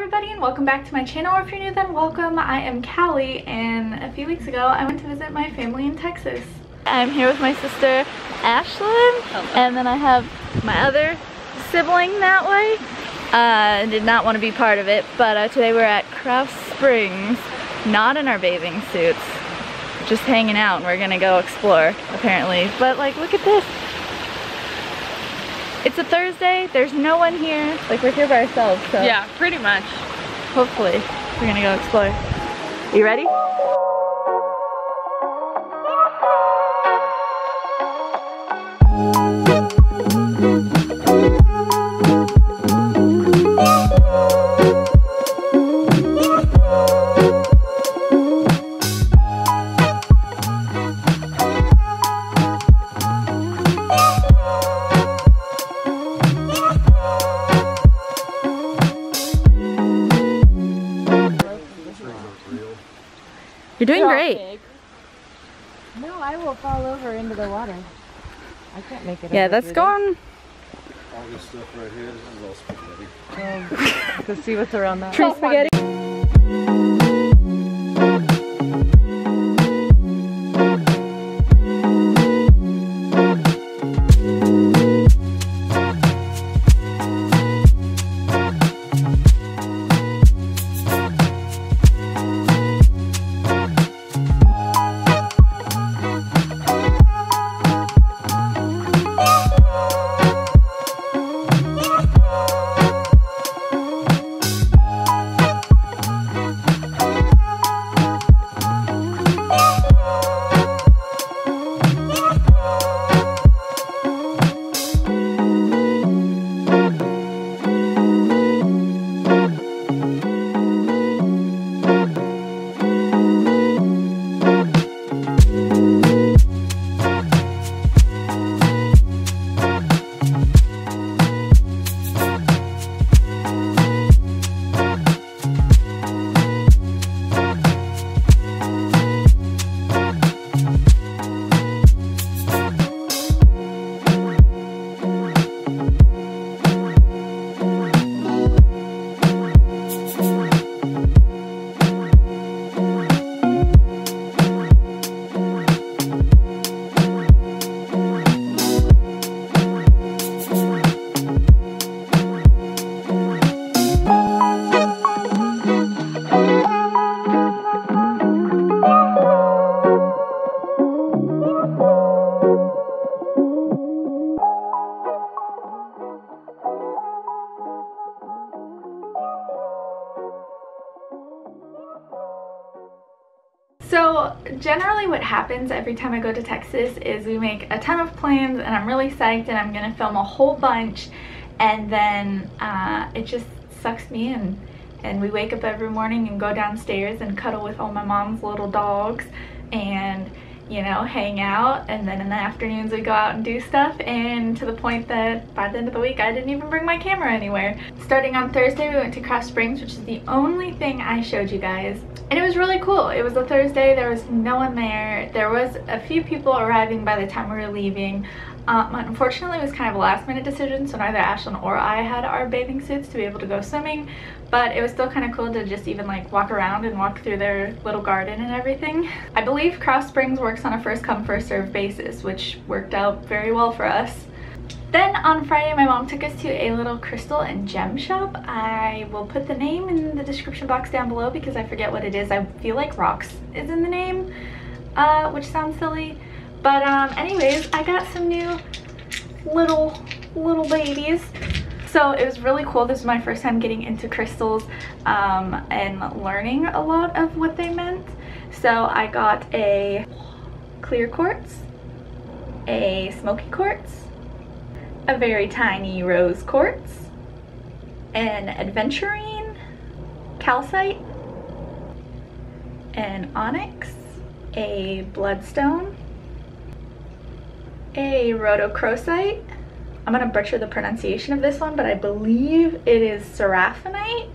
everybody and welcome back to my channel. Or if you're new then welcome. I am Callie and a few weeks ago I went to visit my family in Texas. I'm here with my sister Ashlyn Hello. and then I have my other sibling that way. Uh, did not want to be part of it but uh, today we're at Krause Springs not in our bathing suits just hanging out and we're gonna go explore apparently. But like look at this it's a Thursday, there's no one here. Like we're here by ourselves, so. Yeah, pretty much. Hopefully, we're gonna go explore. You ready? You're doing great. No, I will fall over into the water. I can't make it. Yeah, that's going. All this stuff right here, this is all spaghetti. Um, to see what's around that. Tree spaghetti. So generally what happens every time I go to Texas is we make a ton of plans and I'm really psyched and I'm gonna film a whole bunch. And then uh, it just sucks me in. And we wake up every morning and go downstairs and cuddle with all my mom's little dogs. And you know hang out and then in the afternoons we go out and do stuff and to the point that by the end of the week I didn't even bring my camera anywhere. Starting on Thursday we went to Krause Springs which is the only thing I showed you guys and it was really cool. It was a Thursday, there was no one there. There was a few people arriving by the time we were leaving. Um, unfortunately, it was kind of a last minute decision, so neither Ashlyn or I had our bathing suits to be able to go swimming, but it was still kind of cool to just even like walk around and walk through their little garden and everything. I believe Krause Springs works on a first come first serve basis, which worked out very well for us. Then on Friday, my mom took us to a little crystal and gem shop. I will put the name in the description box down below because I forget what it is. I feel like Rocks is in the name, uh, which sounds silly. But um, anyways, I got some new little, little babies. So it was really cool. This is my first time getting into crystals um, and learning a lot of what they meant. So I got a clear quartz, a smoky quartz, a very tiny rose quartz, an aventurine, calcite, an onyx, a bloodstone, a rhodochrosite. I'm gonna butcher the pronunciation of this one, but I believe it is seraphinite.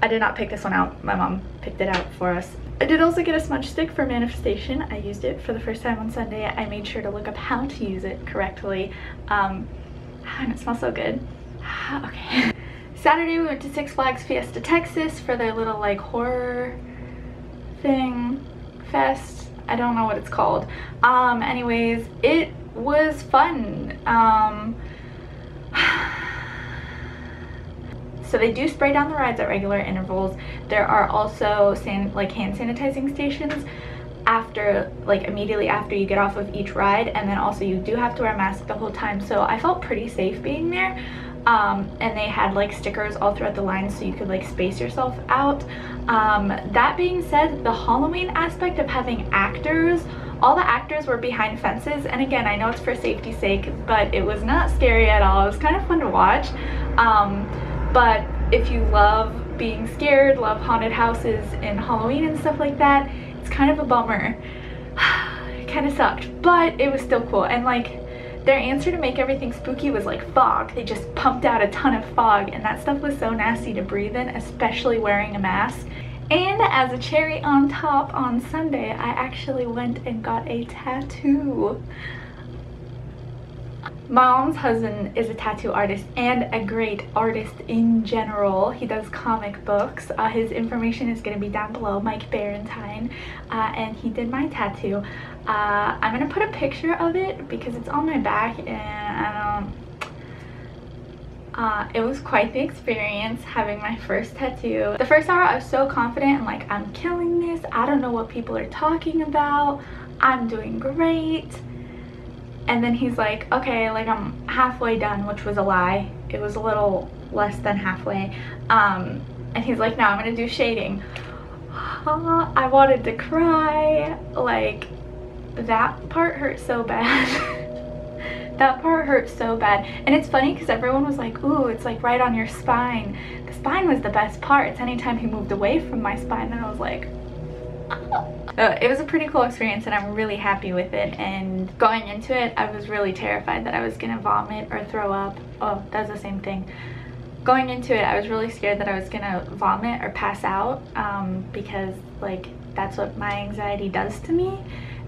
I did not pick this one out. My mom picked it out for us. I did also get a smudge stick for manifestation. I used it for the first time on Sunday. I made sure to look up how to use it correctly. Um, and it smells so good. Okay. Saturday we went to Six Flags Fiesta Texas for their little like horror thing fest. I don't know what it's called. Um, anyways, it was fun. Um, so they do spray down the rides at regular intervals. There are also like hand sanitizing stations after like immediately after you get off of each ride. And then also you do have to wear a mask the whole time. So I felt pretty safe being there. Um, and they had like stickers all throughout the line so you could like space yourself out. Um, that being said the Halloween aspect of having actors all the actors were behind fences and again I know it's for safety's sake but it was not scary at all it was kind of fun to watch um, but if you love being scared love haunted houses and Halloween and stuff like that it's kind of a bummer. it kind of sucked, but it was still cool. And like their answer to make everything spooky was like fog. They just pumped out a ton of fog and that stuff was so nasty to breathe in, especially wearing a mask. And as a cherry on top on Sunday, I actually went and got a tattoo. My mom's husband is a tattoo artist and a great artist in general. He does comic books. Uh, his information is going to be down below, Mike Barentine. Uh, and he did my tattoo. Uh, I'm going to put a picture of it because it's on my back and I don't... Uh, it was quite the experience having my first tattoo. The first hour I was so confident and like, I'm killing this. I don't know what people are talking about. I'm doing great and then he's like okay like i'm halfway done which was a lie it was a little less than halfway um and he's like now i'm gonna do shading i wanted to cry like that part hurt so bad that part hurt so bad. And it's funny because everyone was like ooh it's like right on your spine. The spine was the best part. It's anytime he moved away from my spine and i was like uh, it was a pretty cool experience and I'm really happy with it. And going into it I was really terrified that I was gonna vomit or throw up. Oh that's the same thing. Going into it I was really scared that I was gonna vomit or pass out um, because like that's what my anxiety does to me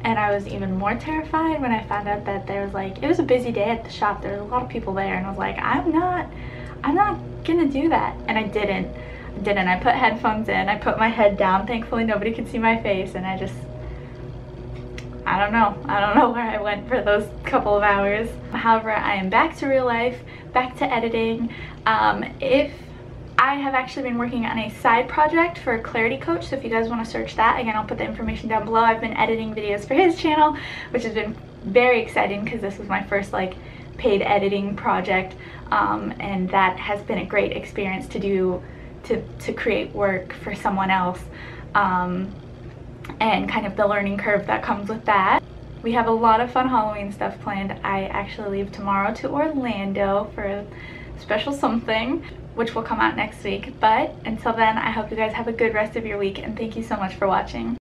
and I was even more terrified when I found out that there was like it was a busy day at the shop there was a lot of people there and I was like I'm not I'm not gonna do that and I didn't didn't. I put headphones in, I put my head down. Thankfully nobody could see my face and I just, I don't know. I don't know where I went for those couple of hours. However, I am back to real life, back to editing. Um, if I have actually been working on a side project for Clarity Coach, so if you guys want to search that, again, I'll put the information down below. I've been editing videos for his channel, which has been very exciting because this was my first like paid editing project um, and that has been a great experience to do to, to create work for someone else um, and kind of the learning curve that comes with that. We have a lot of fun Halloween stuff planned. I actually leave tomorrow to Orlando for a special something which will come out next week. But until then, I hope you guys have a good rest of your week and thank you so much for watching.